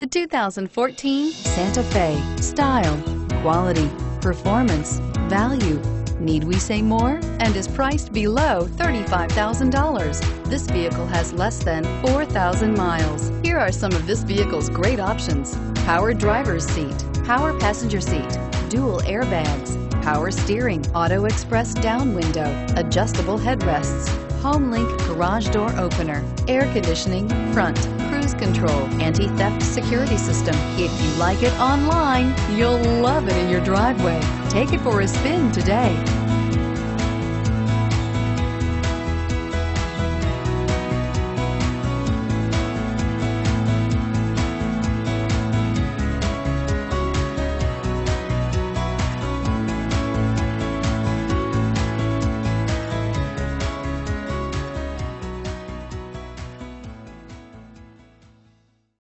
The 2014 Santa Fe. Style, quality, performance, value. Need we say more? And is priced below $35,000. This vehicle has less than 4,000 miles. Here are some of this vehicle's great options. Power driver's seat, power passenger seat, dual airbags, power steering, auto express down window, adjustable headrests, home link garage door opener, air conditioning, front, cruise control, anti-theft security system. If you like it online, you'll love it in your driveway. Take it for a spin today.